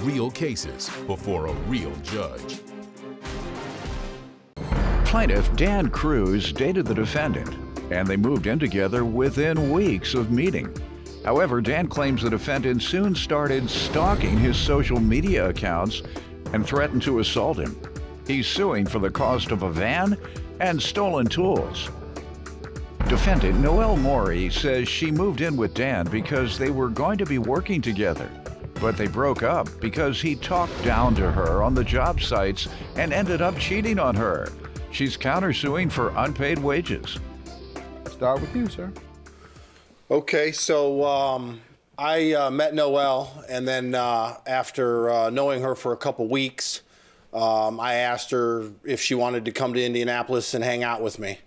real cases before a real judge. Plaintiff Dan Cruz dated the defendant, and they moved in together within weeks of meeting. However, Dan claims the defendant soon started stalking his social media accounts and threatened to assault him. He's suing for the cost of a van and stolen tools. Defendant Noelle Maury says she moved in with Dan because they were going to be working together. But they broke up because he talked down to her on the job sites and ended up cheating on her. She's countersuing for unpaid wages. Start with you, sir. Okay, so um, I uh, met Noelle, and then uh, after uh, knowing her for a couple weeks, um, I asked her if she wanted to come to Indianapolis and hang out with me.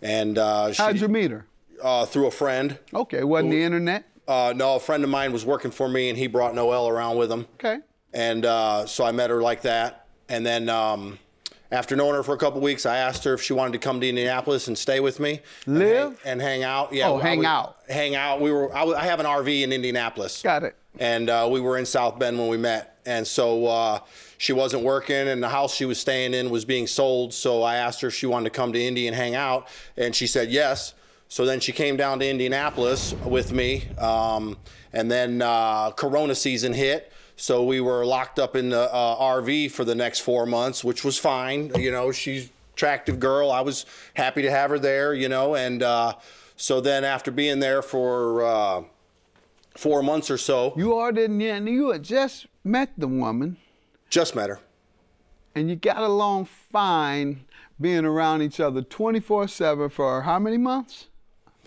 And uh, she, How'd you meet her? uh, through a friend. Okay, wasn't the internet? Uh, no, a friend of mine was working for me, and he brought Noelle around with him. Okay. And uh, so I met her like that. And then um, after knowing her for a couple weeks, I asked her if she wanted to come to Indianapolis and stay with me. and Live? hang- And hang out. Yeah. Oh, hang would- out. Hang out. We were. I, I have an RV in Indianapolis. Got it. And uh, we were in South Bend when we met. And so uh, she wasn't working, and the house she was staying in was being sold. So I asked her if she wanted to come to Indy and hang out, and she said yes. So then she came down to Indianapolis with me, um, and then uh, Corona season hit. So we were locked up in the uh, RV for the next four months, which was fine. You know, she's attractive girl. I was happy to have her there. You know, and uh, so then after being there for uh, four months or so, You are didn't you? And you had just met the woman, just met her. and you got along fine, being around each other 24/7 for how many months?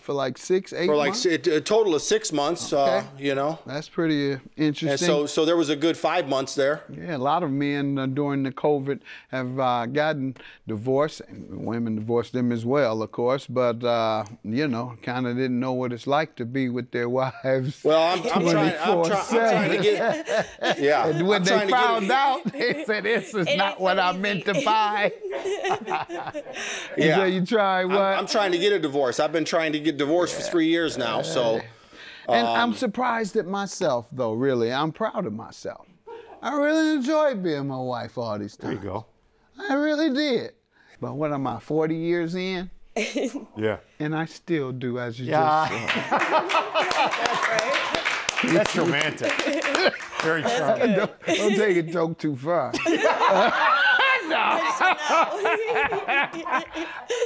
For like six, eight for like months. a total of six months. Uh, you know, That's pretty uh, interesting. and so so there was a good five months there. Yeah, a lot of men uh, during the COVID have uh, gotten divorced, and women divorced them as well, of course. But uh, you know, kind of didn't know what it's like to be with their wives. Well, I'm, I'm trying. I'm, try, I'm trying to 24/7. get. Yeah. And when I'm they trying to get found out, they said, "This is It not ain't what so I easy." meant to buy." Yeah. So you try what? I'm, I'm trying to get a divorce. I've been trying to get divorced for three years now. So And Um, I'm surprised at myself, though, really. I'm proud of myself. I really enjoyed being my wife all these times. There you go. I really did. But what am I, 40 years in? Yeah. And I still do, as you Yeah. just said. That's romantic. Very charming. don't, don't take a joke too far. I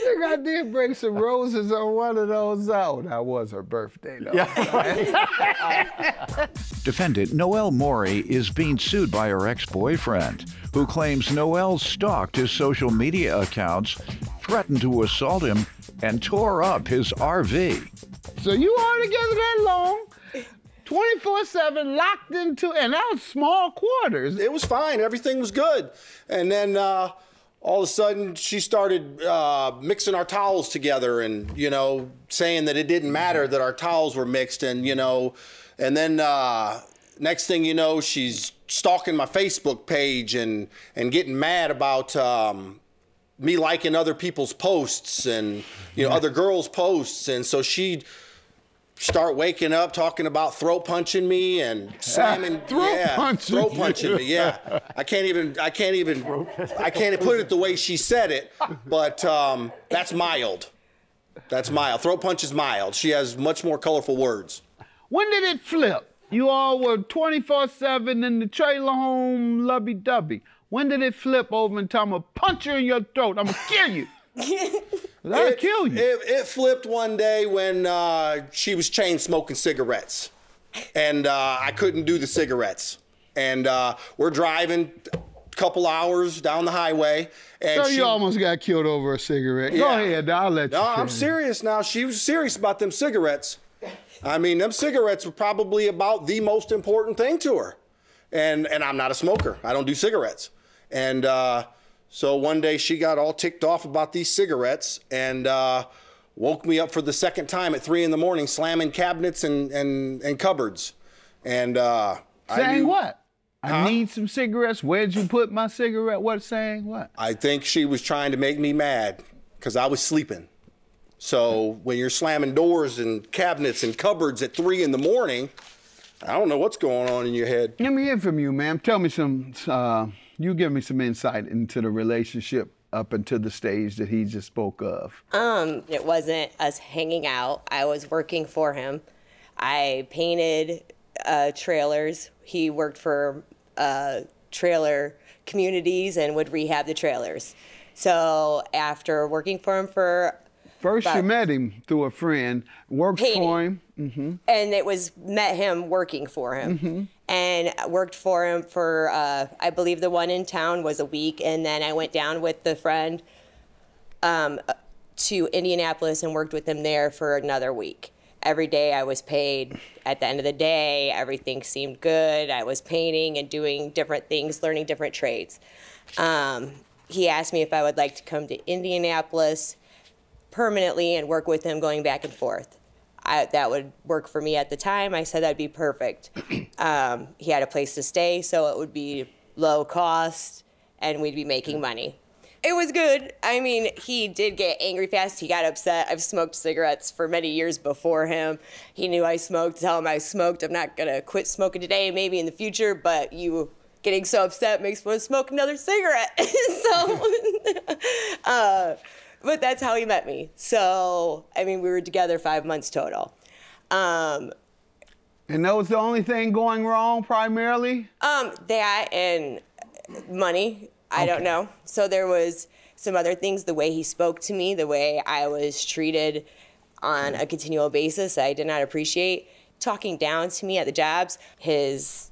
think I did bring some roses on one of those out. That was her birthday, though. Defendant Noelle Maury is being sued by her ex boyfriend, who claims Noelle stalked his social media accounts, threatened to assault him, and tore up his RV. So you are together that long, 24 7, locked into, and that was small quarters. it was fine. Everything was good. And then uh, all of a sudden, she started uh, mixing our towels together, and you know, saying that it didn't matter that our towels were mixed, and you know, and then uh, next thing you know, she's stalking my Facebook page and and getting mad about. Um, me liking other people's posts and you know other girls' posts, and so she'd start waking up talking about throat punching me and slamming Throat yeah, punching throat punching me. Yeah, I can't even I can't even I can't put it the way she said it, but um, that's mild. That's mild. Throat punch is mild. She has much more colorful words. When did it flip? You all were 24 7 in the trailer home, dovey. When did it flip over and tell me, punch you in your throat? I'm to kill you. That'll it, kill you. It, it flipped one day when uh, she was chain smoking cigarettes, and uh, I couldn't do the cigarettes. And uh, we're driving a couple hours down the highway, and so she, you almost got killed over a cigarette. Go ahead, I'll let you. No, I'm serious now. She was serious about them cigarettes. I mean, them cigarettes were probably about the most important thing to her. And and I'm not a smoker. I don't do cigarettes. And uh, so one day she got all ticked off about these cigarettes and uh, woke me up for the second time at three in the morning, slamming cabinets and and, and cupboards. And uh, I Saying knew- what? I need some cigarettes. Where'd you put my cigarette? What saying what? I think she was trying to make me mad because I was sleeping. So when you're slamming doors and cabinets and cupboards at three in the morning, I don't know what's going on in your head. Let me hear from you, ma'am. Tell me some. Uh, you give me some insight into the relationship up until the stage that he just spoke of. Um, it wasn't us hanging out. I was working for him. I painted uh, trailers. He worked for uh, trailer communities and would rehab the trailers. So after working for him for First, you met him through a friend, worked Painting. for him. hmm and it was met him working for him. And worked for him for uh, i believe the one in town was a week and then i went down with the friend um, to indianapolis and worked with him there for another week. Every day i was paid. At the end of the day everything seemed good. I was painting and doing different things learning different trades um, he asked me if i would like to come to indianapolis permanently and work with him going back and forth. I, that would work for me at the time. I said that'd be perfect. Um, he had a place to stay, so it would be low cost and we'd be making money. It was good. I mean, he did get angry fast. He got upset. I've smoked cigarettes for many years before him. He knew I smoked. Tell him I smoked. I'm not gonna quit smoking today, maybe in the future, but you getting so upset makes me want to smoke another cigarette. so, uh, but that's how he met me. So, I mean, we were together five months total. Um, And that was the only thing going wrong, primarily. um, that and money, I don't know. So there was some other things, the way he spoke to me, the way I was treated on a continual basis, I did not appreciate. Talking down to me at the jobs, his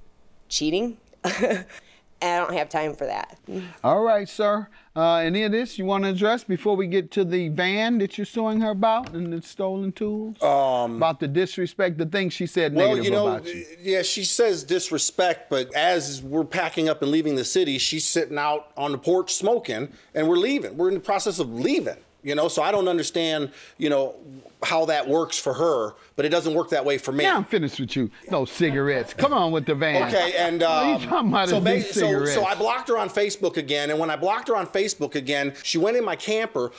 cheating. and I don't have time for that. All right, sir. Uh, any of this you want to address before we get to the van that you're suing her about and the stolen tools? Um, about the disrespect, the things she said Well, negative you know, about you. yeah, she says disrespect, but as we're packing up and leaving the city, she's sitting out on the porch smoking, and we're leaving. We're in the process of leaving. You know, so I don't understand, you know, how that works for her, but it doesn't work that way for me. Yeah, I'm finished with you. No cigarettes. Come on with the van. Okay, and What are you um, talking about so, ba- so, so I blocked her on Facebook again, and when I blocked her on Facebook again, she went in my camper,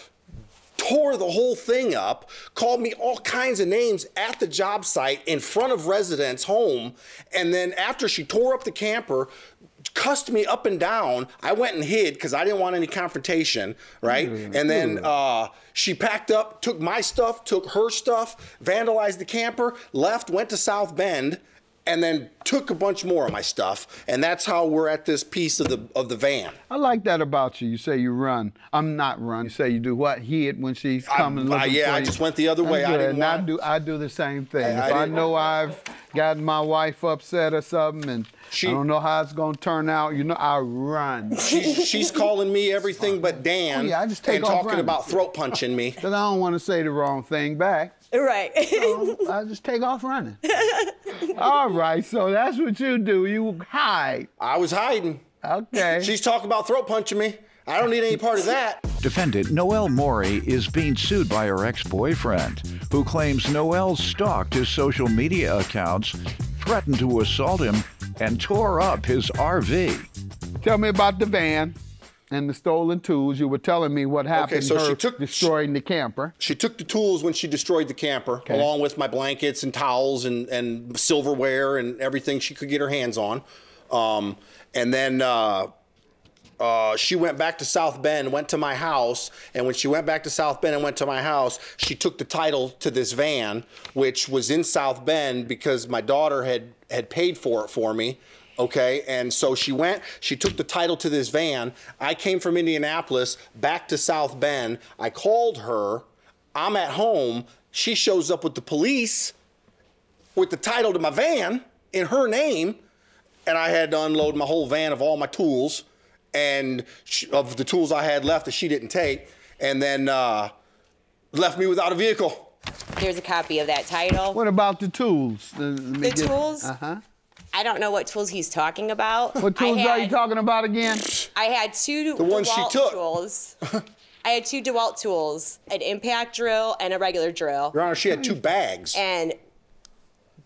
tore the whole thing up, called me all kinds of names at the job site in front of residents' home, and then after she tore up the camper. Cussed me up and down. I went and hid because I didn't want any confrontation, right? And then uh, she packed up, took my stuff, took her stuff, vandalized the camper, left, went to South Bend, and then took a bunch more of my stuff. And that's how we're at this piece of the of the van. I like that about you. You say you run. I'm not run. You say you do what? Hid when she's I- coming I- looking yeah, for I just went the other way. I didn't And I do. I do the same thing. I- I if I, didn't- know I've gotten my wife upset or something, and She- I don't know how it's gonna turn out, you know, I run. She, she's calling me everything but oh, Dan Oh, yeah, I just take and off talking running. about throat punching me. Because I don't want to say the wrong thing back. Right. So I just take off running. All right, so that's what you do. You hide. I was hiding. Okay. She's talking about throat punching me. I don't need any part of that. Defendant Noelle Maury is being sued by her ex boyfriend, who claims Noelle stalked his social media accounts, threatened to assault him, and tore up his RV. Tell me about the van and the stolen tools. You were telling me what happened. Okay, so her she took- destroying the camper. She took the tools when she destroyed the camper, along with my blankets and towels and, and silverware and everything she could get her hands on. Um, and then uh, uh, she went back to South Bend, went to my house, and when she went back to South Bend and went to my house, she took the title to this van, which was in South Bend because my daughter had had paid for it for me. Okay, and so she went, she took the title to this van. I came from Indianapolis back to South Bend. I called her. I'm at home. She shows up with the police with the title to my van in her name, and I had to unload my whole van of all my tools and sh of the tools I had left that she didn't take, and then uh, left me without a vehicle. There's a copy of that title. What about the tools? The, The tools? Uh huh. I don't know what tools he's talking about. What tools I are you talking about again? I had two The ones she took. tools. I had two DeWalt tools, an impact drill and a regular drill. Your Honor, she had two bags. And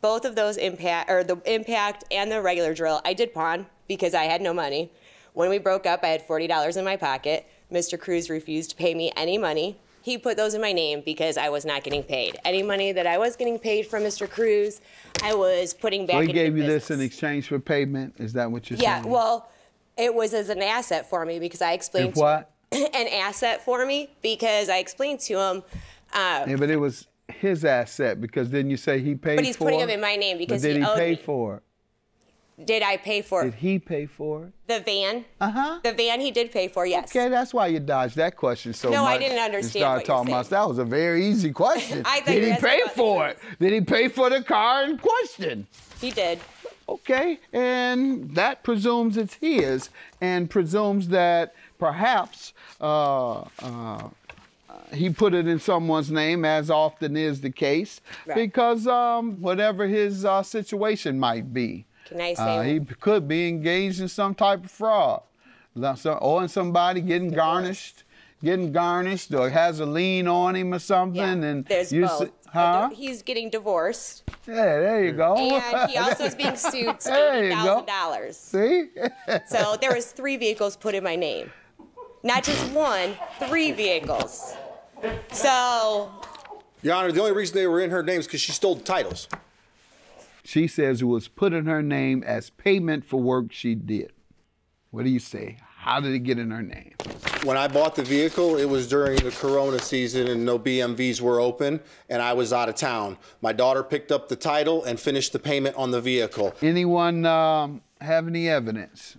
both of those impact or the impact and the regular drill, I did pawn because I had no money. When we broke up, I had forty dollars in my pocket. Mr. Cruz refused to pay me any money. He put those in my name because I was not getting paid. Any money that I was getting paid from Mr. Cruz, I was putting back So he gave you this in exchange for payment? Is that what you're Yeah, saying? Yeah. Well, it was as an asset for me because I explained If what? an asset for me because I explained to him. Uh, Yeah, but it was his asset because didn't you say he paid But he's for putting it? them in my name because he he, pay me. for it? Did I pay for it? Did he pay for it? the van? Uh-huh. The van he did pay for, yes. Okay, that's why you dodged that question so No, much. I didn't understand started what you're talking about that was a very easy question. I thought Did he pay for it? Did he pay for the car in question? He did. Okay, and that presumes it's his, and presumes that perhaps uh, uh, he put it in someone's name, as often is the case, Right. because um, whatever his uh, situation might be, Can I say uh, he could be engaged in some type of fraud, Like so- owing somebody, getting garnished, getting garnished, or has a lien on him or something, Yeah, and there's you both. see- huh? He's getting divorced, Yeah, there you go. and he also is being sued There you go. thousand dollars. See? So there was three vehicles put in my name, not just one, three vehicles. So Your Honor, the only reason they were in her name is because she stole the titles. She says it was put in her name as payment for work she did. What do you say? How did it get in her name? When I bought the vehicle, it was during the Corona season and no BMVs were open, and I was out of town. My daughter picked up the title and finished the payment on the vehicle. Anyone um, have any evidence,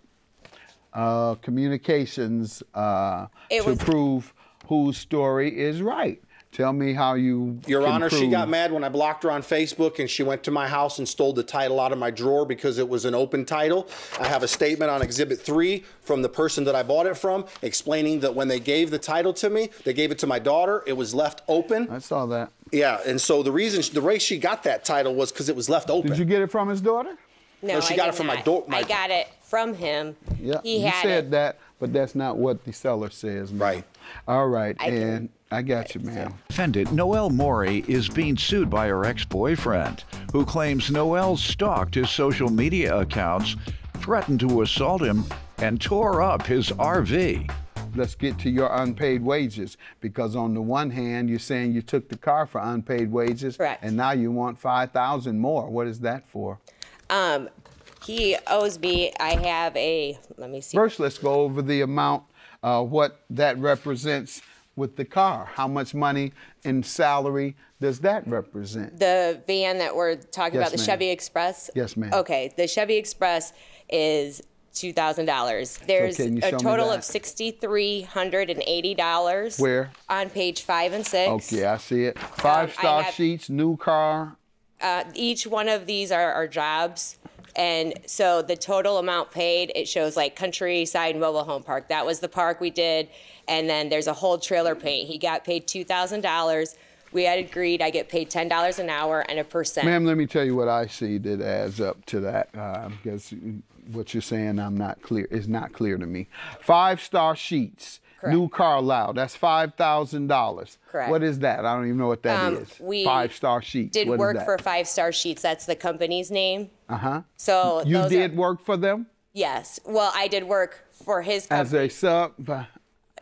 uh, communications uh, to was- prove whose story is right? Tell me how you. Your can Honor, she got mad when I blocked her on Facebook and she went to my house and stole the title out of my drawer because it was an open title. I have a statement on Exhibit 3 from the person that I bought it from explaining that when they gave the title to me, they gave it to my daughter, it was left open. I saw that. Yeah, and so the reason, the way she got that title was because it was left open. Did you get it from his daughter? no, she I got did it from my not. door- my- I got it from him. Yeah, he you had said it. that, but that's not what the seller says. ma'am. Right. All right, I can- and I got you, ma'am. Defendant Noelle Maury is being sued by her ex boyfriend, who claims Noelle stalked his social media accounts, threatened to assault him, and tore up his RV. let's get to your unpaid wages because on the one hand you're saying you took the car for unpaid wages Correct. and now you want 5000 more what is that for Um, he owes me. I have a. Let me see. first let's go over the amount uh, what that represents with the car how much money in salary does that represent the van that we're talking Yes, about, the. Chevy Express. Yes, ma'am. Okay, the Chevy Express is two thousand dollars. There's can you a total of sixty three hundred and eighty dollars. Where? On page five and six. okay i see it five I star have- sheets new car Uh, each one of these are, our jobs. And so the total amount paid, it shows like Countryside Mobile Home Park. That was the park we did. And then there's a whole trailer paint. He got paid $2,000. We had agreed I get paid $10 an hour and a percent. Ma'am, let me tell you what I see that adds up to that, uh, because what you're saying I'm not clear is not clear to me. Five star sheets, Correct. new car loud. That's five thousand dollars. Correct. What is that? I don't even know what that is. Um, we Five star sheets. Did What is work for Five Star Sheets. That's the company's name. Uh huh. So You did Are, work for them yes. Well, I did work for his as a sub.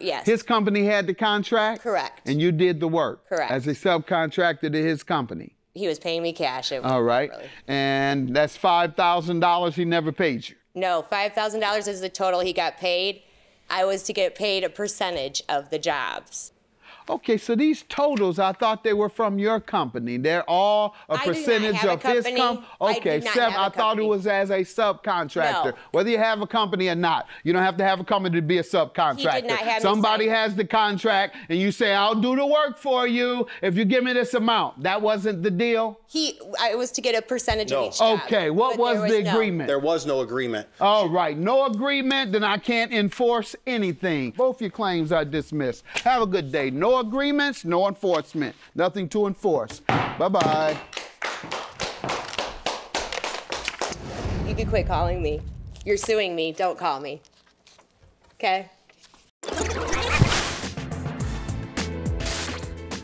Yes. His company had the contract. Correct. And you did the work. Correct. As a subcontractor to his company. he was paying me cash. It All right. really- And that's five thousand dollars he never paid you. No, five thousand dollars is the total he got paid. I was to get paid a percentage of the jobs. Okay, so these totals, I thought they were from your company. They're all a I percentage have a of his company. company. I do Okay, not seven. have thought it was as a subcontractor. No. Whether you have a company or not, you don't have to have a company to be a subcontractor. not have me Somebody has the contract, and you say, "I'll do the work for you if you give me this amount." That wasn't the deal. He, I was to get a percentage No. of each job. Okay, what but was, the no- agreement? There was no agreement. All right, no agreement, then I can't enforce anything. Both your claims are dismissed. Have a good day. No agreements, no enforcement. Nothing to enforce. Bye bye. You could quit calling me. You're suing me. Don't call me. Okay.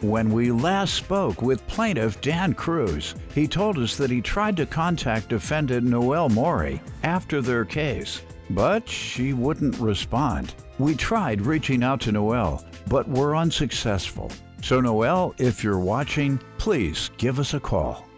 When we last spoke with plaintiff Dan Cruz, he told us that he tried to contact defendant Noelle Maury after their case, but she wouldn't respond. We tried reaching out to Noelle, but were unsuccessful. So, Noelle, if you're watching, please give us a call.